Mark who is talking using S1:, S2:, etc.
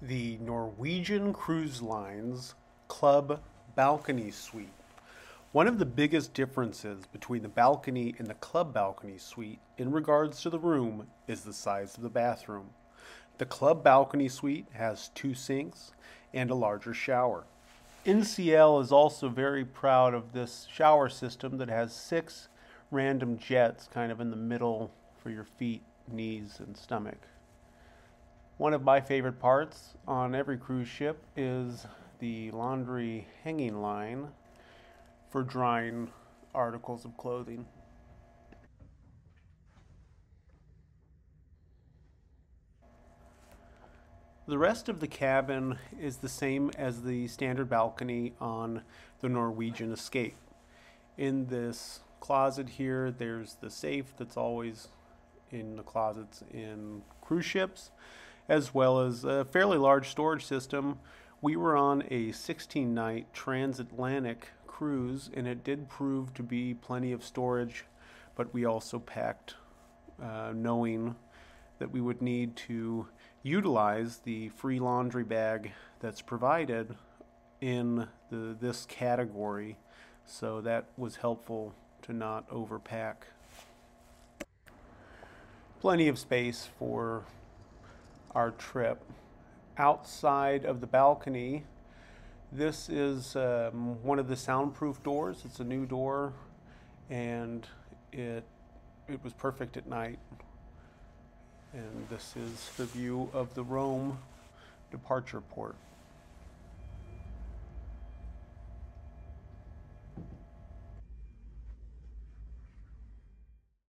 S1: the Norwegian Cruise Lines Club Balcony Suite. One of the biggest differences between the balcony and the club balcony suite in regards to the room is the size of the bathroom. The club balcony suite has two sinks and a larger shower. NCL is also very proud of this shower system that has six random jets kind of in the middle for your feet, knees, and stomach. One of my favorite parts on every cruise ship is the laundry hanging line for drying articles of clothing. The rest of the cabin is the same as the standard balcony on the Norwegian Escape. In this closet here, there's the safe that's always in the closets in cruise ships as well as a fairly large storage system. We were on a 16 night transatlantic cruise, and it did prove to be plenty of storage, but we also packed uh, knowing that we would need to utilize the free laundry bag that's provided in the, this category. So that was helpful to not overpack. Plenty of space for our trip. Outside of the balcony, this is um, one of the soundproof doors. It's a new door, and it it was perfect at night. And this is the view of the Rome departure port.